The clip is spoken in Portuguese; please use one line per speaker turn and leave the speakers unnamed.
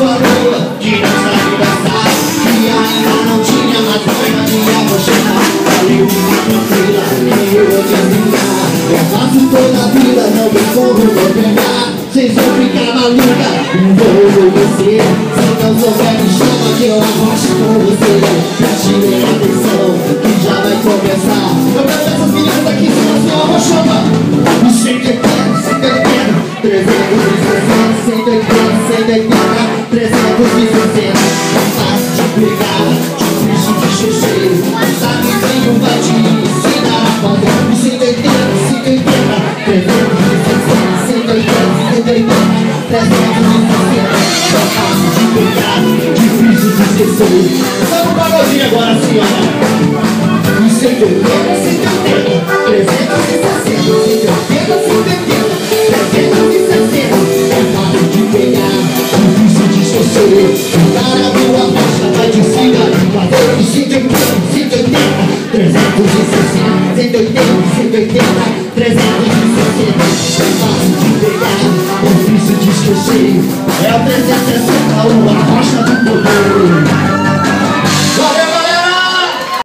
que não sabe dançar Que ainda não tinha maconha minha roxana Falei uma tranquila que eu vou te terminar Eu faço toda a vida, não me como vou pegar Vocês vão ficar maluca, não vou você Se não souber me chama que eu arrocho com você Preste atenção que já vai começar Eu quero essas meninas aqui se você arrochava Me cheguei, sem beber 360, sem beber, sem beber Vamos um pagodinho agora assim, ó O 180, 180, 360, 180, 180 360 É fácil de pegar, difícil de esquecer viu a faixa, vai de cima Fazer o 180, 180 360, 180, 180 360 esquecer É o 360, uma rocha